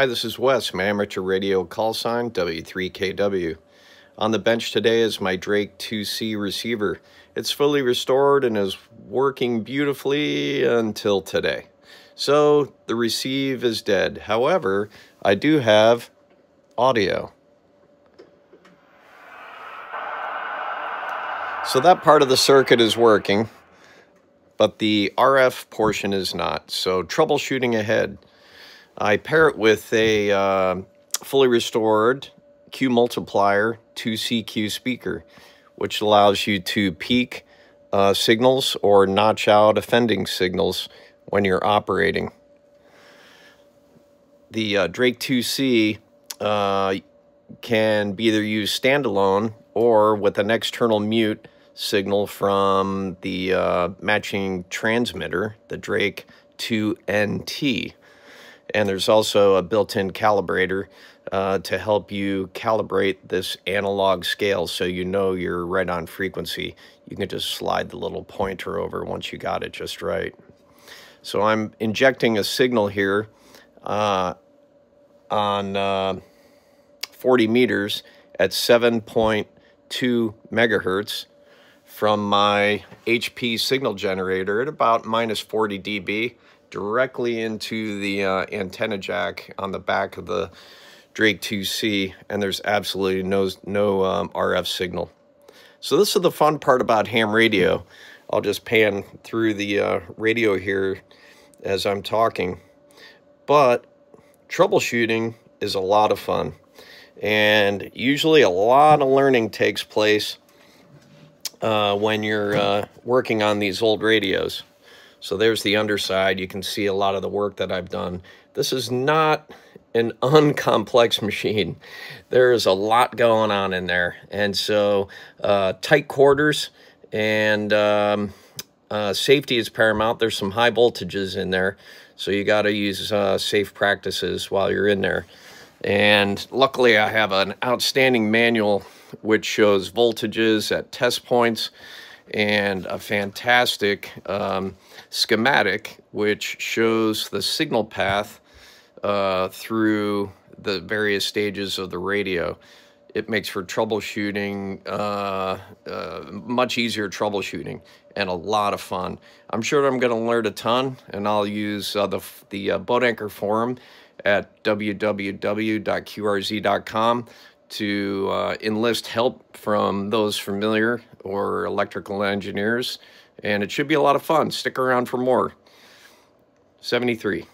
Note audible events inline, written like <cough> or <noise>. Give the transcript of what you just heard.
Hi, this is Wes, my amateur radio call sign W3KW. On the bench today is my Drake 2C receiver. It's fully restored and is working beautifully until today. So the receive is dead. However, I do have audio. So that part of the circuit is working, but the RF portion is not. So troubleshooting ahead. I pair it with a uh, fully restored Q multiplier 2CQ speaker, which allows you to peak uh, signals or notch out offending signals when you're operating. The uh, Drake 2C uh, can be either used standalone or with an external mute signal from the uh, matching transmitter, the Drake 2NT. And there's also a built-in calibrator uh, to help you calibrate this analog scale so you know you're right on frequency. You can just slide the little pointer over once you got it just right. So I'm injecting a signal here uh, on uh, 40 meters at 7.2 megahertz from my HP signal generator at about minus 40 dB directly into the uh, antenna jack on the back of the Drake 2C, and there's absolutely no, no um, RF signal. So this is the fun part about ham radio. I'll just pan through the uh, radio here as I'm talking. But troubleshooting is a lot of fun. And usually a lot of learning takes place uh, when you're uh, working on these old radios. So there's the underside. You can see a lot of the work that I've done. This is not an <laughs> uncomplex machine. There is a lot going on in there. And so uh, tight quarters and um, uh, safety is paramount. There's some high voltages in there. So you got to use uh, safe practices while you're in there. And luckily I have an outstanding manual which shows voltages at test points and a fantastic um, schematic which shows the signal path uh, through the various stages of the radio. It makes for troubleshooting, uh, uh, much easier troubleshooting, and a lot of fun. I'm sure I'm going to learn a ton, and I'll use uh, the, the uh, Boat Anchor Forum at www.qrz.com to uh, enlist help from those familiar or electrical engineers. And it should be a lot of fun. Stick around for more. 73.